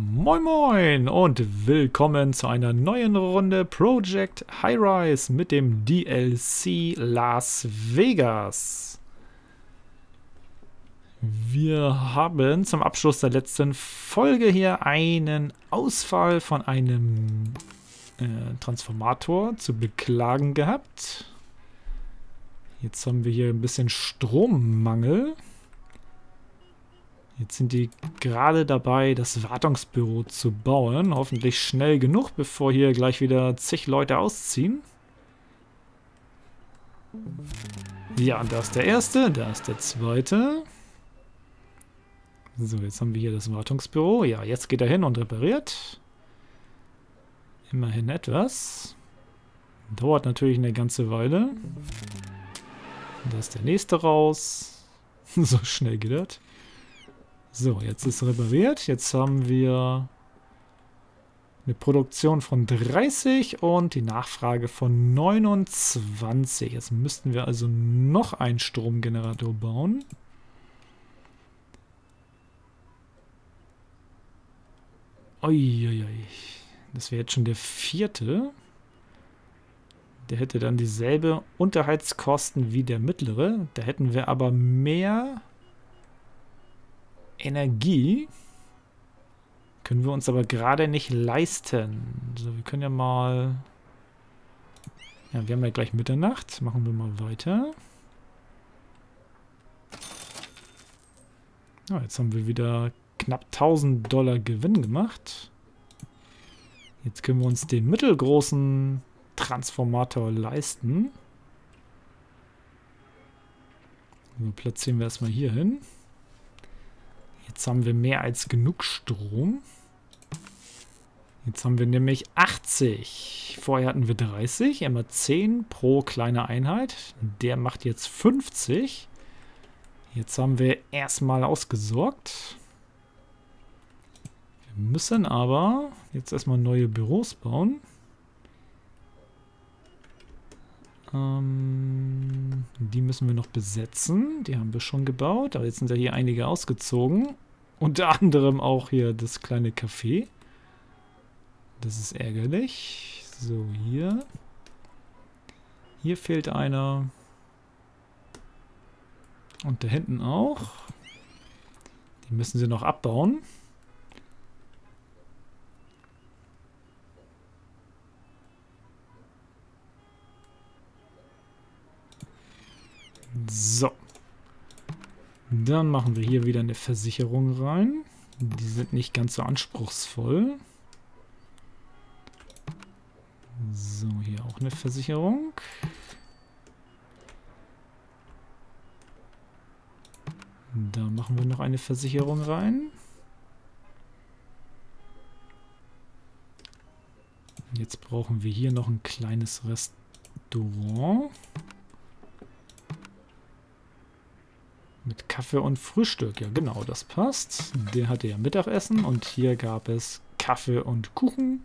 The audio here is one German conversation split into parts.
Moin Moin und willkommen zu einer neuen Runde Project High Rise mit dem DLC Las Vegas. Wir haben zum Abschluss der letzten Folge hier einen Ausfall von einem äh, Transformator zu beklagen gehabt. Jetzt haben wir hier ein bisschen Strommangel. Jetzt sind die gerade dabei, das Wartungsbüro zu bauen. Hoffentlich schnell genug, bevor hier gleich wieder zig Leute ausziehen. Ja, da ist der erste, da ist der zweite. So, jetzt haben wir hier das Wartungsbüro. Ja, jetzt geht er hin und repariert. Immerhin etwas. Dauert natürlich eine ganze Weile. Da ist der nächste raus. so schnell geht das. So, jetzt ist repariert. Jetzt haben wir eine Produktion von 30 und die Nachfrage von 29. Jetzt müssten wir also noch einen Stromgenerator bauen. Uiuiui. Das wäre jetzt schon der vierte. Der hätte dann dieselbe Unterhaltskosten wie der mittlere. Da hätten wir aber mehr Energie. Können wir uns aber gerade nicht leisten. So, wir können ja mal... Ja, wir haben ja gleich Mitternacht. Machen wir mal weiter. Ja, jetzt haben wir wieder knapp 1000 Dollar Gewinn gemacht. Jetzt können wir uns den mittelgroßen Transformator leisten. So, platzieren wir erstmal hier hin. Jetzt haben wir mehr als genug Strom. Jetzt haben wir nämlich 80. Vorher hatten wir 30, immer 10 pro kleine Einheit. Der macht jetzt 50. Jetzt haben wir erstmal ausgesorgt. Wir müssen aber jetzt erstmal neue Büros bauen. Ähm, die müssen wir noch besetzen. Die haben wir schon gebaut. Aber jetzt sind ja hier einige ausgezogen. Unter anderem auch hier das kleine Café. Das ist ärgerlich. So, hier. Hier fehlt einer. Und da hinten auch. Die müssen sie noch abbauen. So. Dann machen wir hier wieder eine Versicherung rein. Die sind nicht ganz so anspruchsvoll. So, hier auch eine Versicherung. Da machen wir noch eine Versicherung rein. Jetzt brauchen wir hier noch ein kleines Restaurant. Mit Kaffee und Frühstück. Ja, genau, das passt. Der hatte ja Mittagessen und hier gab es Kaffee und Kuchen.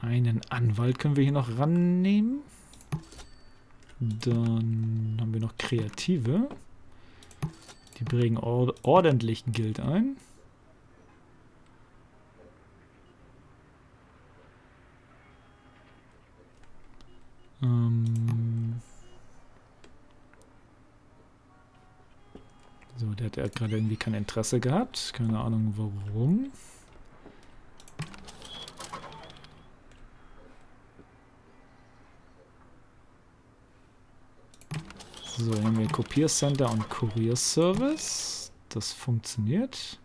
Einen Anwalt können wir hier noch rannehmen. Dann haben wir noch Kreative. Die bringen ordentlich Geld ein. Ähm so, der hat gerade irgendwie kein Interesse gehabt. Keine Ahnung warum. So, hier haben wir Kopiercenter und Kurierservice. Das funktioniert.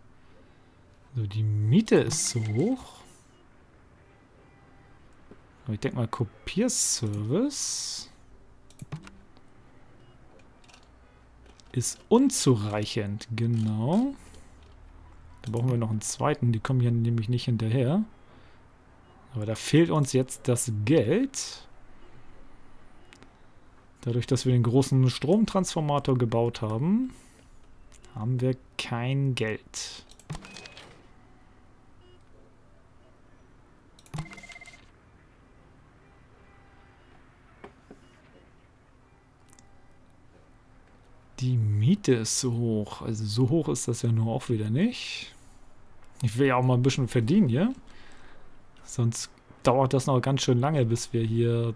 So, die Miete ist zu hoch. Aber ich denke mal Kopierservice ist unzureichend. Genau. Da brauchen wir noch einen zweiten. Die kommen hier nämlich nicht hinterher. Aber da fehlt uns jetzt das Geld. Dadurch, dass wir den großen Stromtransformator gebaut haben, haben wir kein Geld. Die Miete ist so hoch. Also so hoch ist das ja nur auch wieder nicht. Ich will ja auch mal ein bisschen verdienen hier. Sonst dauert das noch ganz schön lange, bis wir hier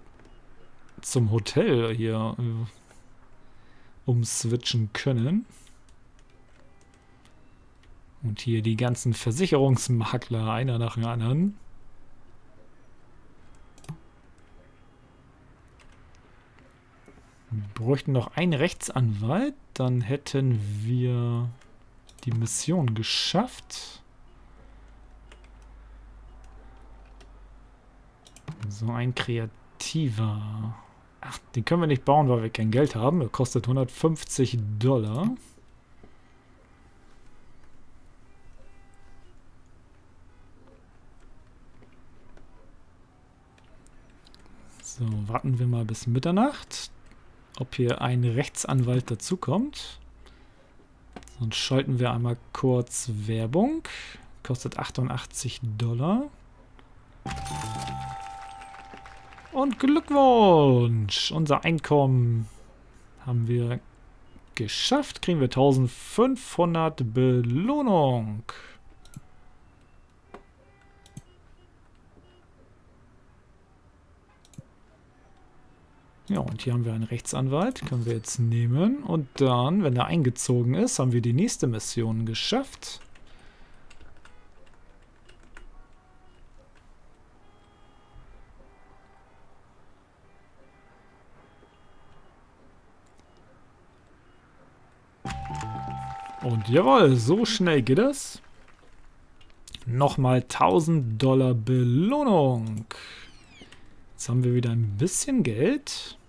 zum Hotel hier äh, umswitchen können. Und hier die ganzen Versicherungsmakler, einer nach dem anderen. Wir bräuchten noch einen Rechtsanwalt, dann hätten wir die Mission geschafft. So ein kreativer. Ach, den können wir nicht bauen, weil wir kein Geld haben. Er kostet 150 Dollar. So, warten wir mal bis Mitternacht, ob hier ein Rechtsanwalt dazukommt. Sonst schalten wir einmal kurz Werbung. Kostet 88 Dollar. Und Glückwunsch! Unser Einkommen haben wir geschafft. Kriegen wir 1500 Belohnung. Ja, und hier haben wir einen Rechtsanwalt, können wir jetzt nehmen. Und dann, wenn er eingezogen ist, haben wir die nächste Mission geschafft. Und jawohl, so schnell geht es. Nochmal 1000 Dollar Belohnung. Jetzt haben wir wieder ein bisschen Geld.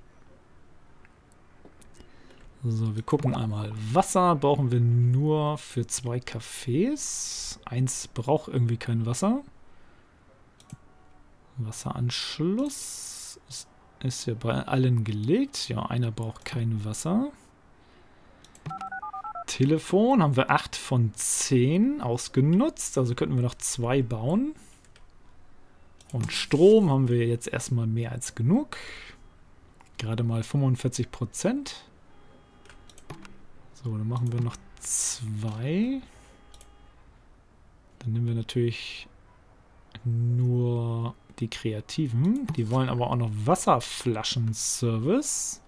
So, wir gucken einmal. Wasser brauchen wir nur für zwei Cafés. Eins braucht irgendwie kein Wasser. Wasseranschluss ist, ist ja bei allen gelegt. Ja, einer braucht kein Wasser. Telefon haben wir 8 von 10 ausgenutzt. Also könnten wir noch zwei bauen. Und Strom haben wir jetzt erstmal mehr als genug. Gerade mal 45 Prozent. So, dann machen wir noch zwei. Dann nehmen wir natürlich nur die Kreativen. Die wollen aber auch noch Wasserflaschen-Service.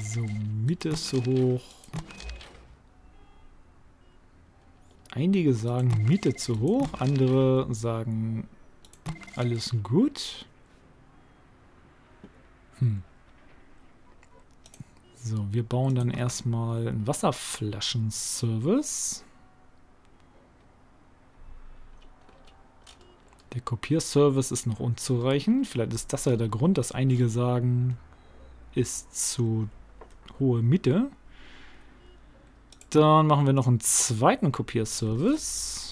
So, Miete ist zu hoch. Einige sagen Miete zu hoch, andere sagen alles gut. Hm. So, wir bauen dann erstmal einen Wasserflaschen-Service. Der Kopierservice ist noch unzureichend. Vielleicht ist das ja der Grund, dass einige sagen, ist zu hohe Miete. Dann machen wir noch einen zweiten Kopierservice.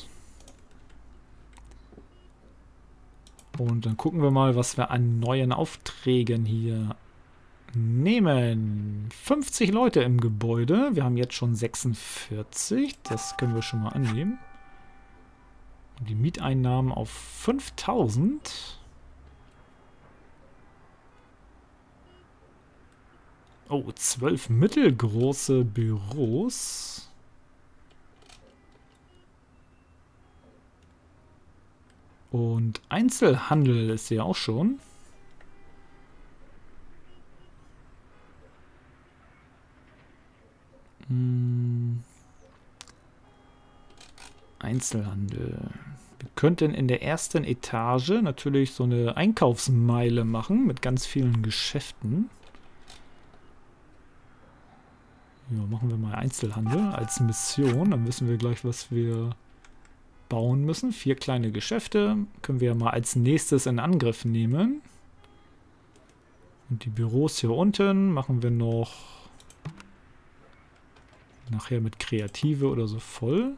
Und dann gucken wir mal, was wir an neuen Aufträgen hier nehmen. 50 Leute im Gebäude. Wir haben jetzt schon 46. Das können wir schon mal annehmen. Und die Mieteinnahmen auf 5000. Oh, zwölf mittelgroße Büros. Und Einzelhandel ist ja auch schon. Hm. Einzelhandel. Wir könnten in der ersten Etage natürlich so eine Einkaufsmeile machen mit ganz vielen Geschäften. Ja, machen wir mal Einzelhandel als Mission. Dann wissen wir gleich, was wir bauen müssen. Vier kleine Geschäfte können wir mal als nächstes in Angriff nehmen. Und die Büros hier unten machen wir noch nachher mit Kreative oder so voll.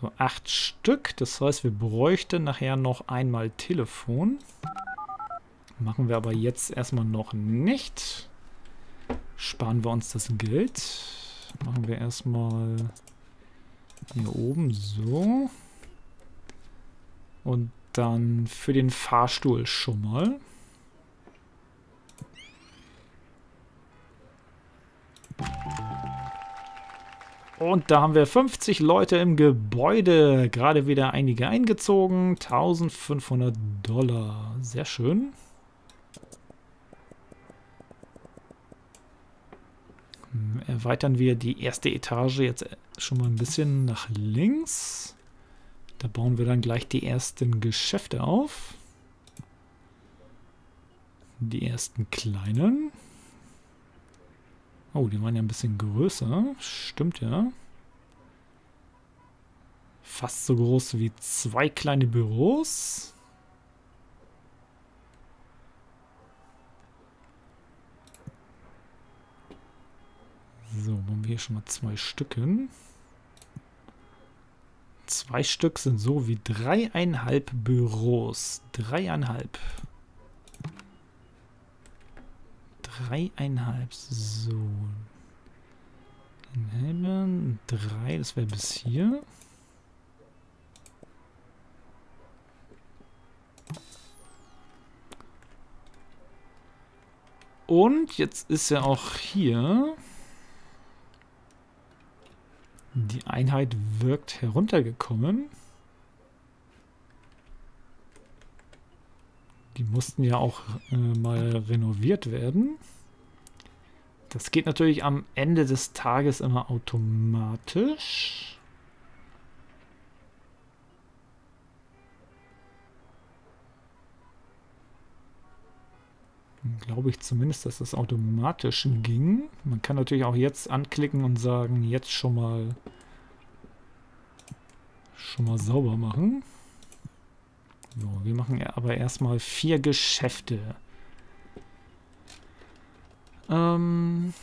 So acht Stück. Das heißt, wir bräuchten nachher noch einmal Telefon. Machen wir aber jetzt erstmal noch nicht. Sparen wir uns das Geld. Machen wir erstmal hier oben so. Und dann für den Fahrstuhl schon mal. Und da haben wir 50 Leute im Gebäude. Gerade wieder einige eingezogen. 1500 Dollar. Sehr schön. Hm, erweitern wir die erste Etage jetzt schon mal ein bisschen nach links. Da bauen wir dann gleich die ersten Geschäfte auf. Die ersten kleinen. Oh, die waren ja ein bisschen größer. Stimmt ja. Fast so groß wie zwei kleine Büros. So, bauen wir hier schon mal zwei Stücken. Zwei Stück sind so wie dreieinhalb Büros. Dreieinhalb. Dreieinhalb. So. Nehmen drei, das wäre bis hier. Und jetzt ist ja auch hier die Einheit wirkt heruntergekommen. Die mussten ja auch äh, mal renoviert werden. Das geht natürlich am Ende des Tages immer automatisch. Glaube ich zumindest, dass das automatisch ging. Man kann natürlich auch jetzt anklicken und sagen, jetzt schon mal schon mal sauber machen. So, wir machen aber erstmal vier Geschäfte. Ähm,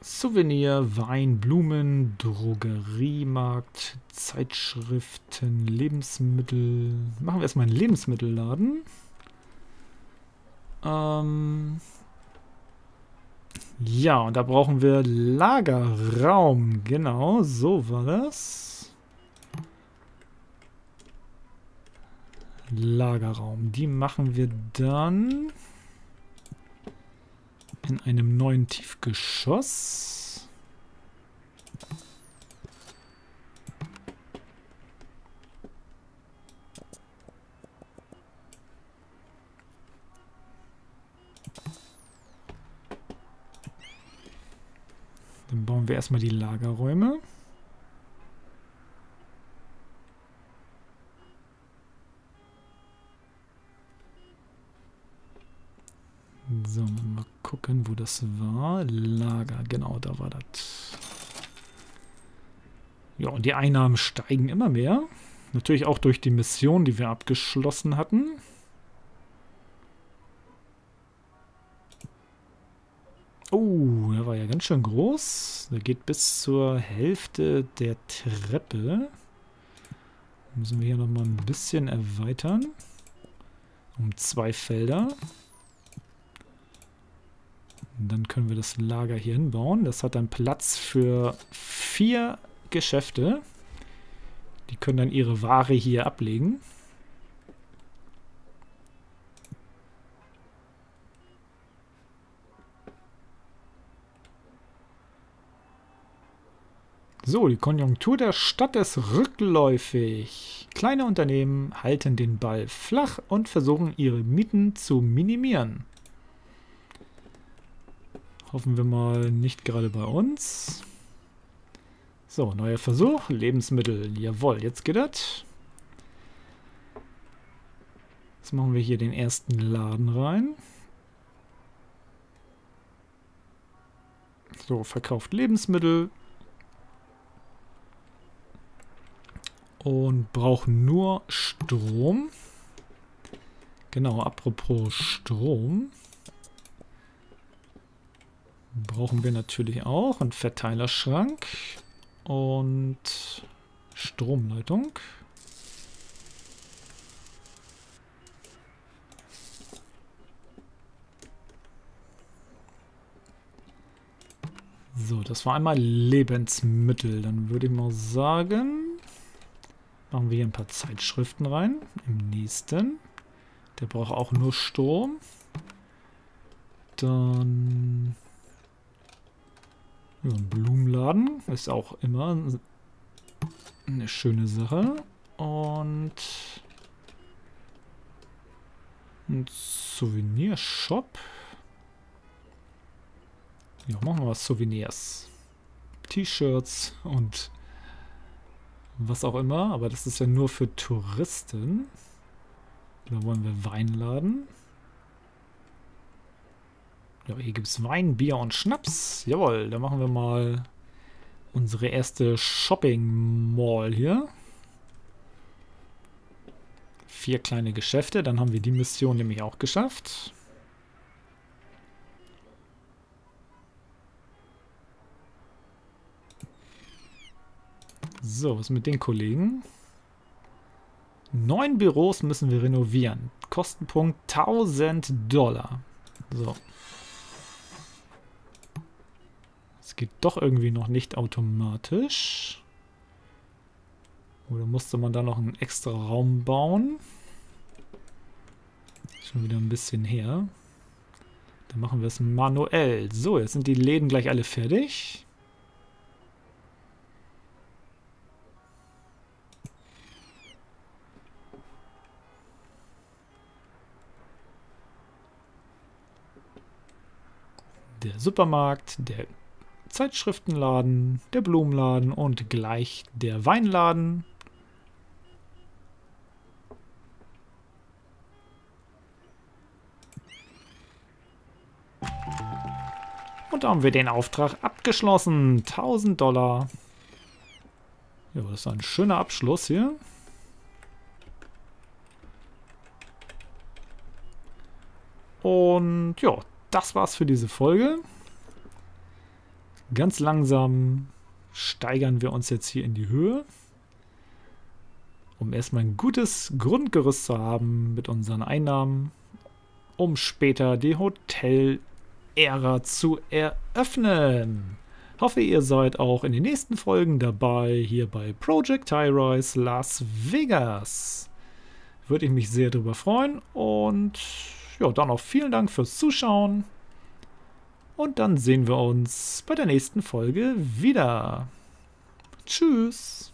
Souvenir, Wein, Blumen, Drogeriemarkt, Zeitschriften, Lebensmittel. Machen wir erstmal einen Lebensmittelladen. Ähm, ja, und da brauchen wir Lagerraum. Genau, so war das. Lagerraum. Die machen wir dann in einem neuen Tiefgeschoss. Dann bauen wir erstmal die Lagerräume. So, mal war. Lager, genau, da war das. Ja, und die Einnahmen steigen immer mehr. Natürlich auch durch die Mission, die wir abgeschlossen hatten. Oh, der war ja ganz schön groß. Der geht bis zur Hälfte der Treppe. Müssen wir hier nochmal ein bisschen erweitern. Um zwei Felder. Dann können wir das Lager hier hinbauen. Das hat dann Platz für vier Geschäfte. Die können dann ihre Ware hier ablegen. So, die Konjunktur der Stadt ist rückläufig. Kleine Unternehmen halten den Ball flach und versuchen ihre Mieten zu minimieren. Hoffen wir mal nicht gerade bei uns. So, neuer Versuch. Lebensmittel. Jawohl, jetzt geht das. Jetzt machen wir hier den ersten Laden rein. So, verkauft Lebensmittel. Und braucht nur Strom. Genau, apropos Strom brauchen wir natürlich auch. Einen Verteilerschrank und Stromleitung. So, das war einmal Lebensmittel. Dann würde ich mal sagen, Machen wir hier ein paar Zeitschriften rein. Im nächsten. Der braucht auch nur Sturm. Dann... Ja, ein Blumenladen ist auch immer eine schöne Sache. Und ein Souvenirshop. Ja, machen wir was Souvenirs. T-Shirts und was auch immer. Aber das ist ja nur für Touristen. Da wollen wir Weinladen. Ja, hier gibt es Wein, Bier und Schnaps. Jawohl, da machen wir mal unsere erste Shopping Mall hier. Vier kleine Geschäfte, dann haben wir die Mission nämlich auch geschafft. So, was mit den Kollegen? Neun Büros müssen wir renovieren. Kostenpunkt 1000 Dollar. So. Es geht doch irgendwie noch nicht automatisch. Oder musste man da noch einen extra Raum bauen? Schon wieder ein bisschen her. Dann machen wir es manuell. So, jetzt sind die Läden gleich alle fertig. Der Supermarkt, der Zeitschriftenladen, der Blumenladen und gleich der Weinladen. Und da haben wir den Auftrag abgeschlossen. 1000 Dollar. Ja, das ist ein schöner Abschluss hier. Und ja, das war's für diese Folge. Ganz langsam steigern wir uns jetzt hier in die Höhe, um erstmal ein gutes Grundgerüst zu haben mit unseren Einnahmen, um später die Hotel Ära zu eröffnen. Hoffe, ihr seid auch in den nächsten Folgen dabei, hier bei Project High-Rise Las Vegas. Würde ich mich sehr darüber freuen und ja, dann auch vielen Dank fürs Zuschauen. Und dann sehen wir uns bei der nächsten Folge wieder. Tschüss.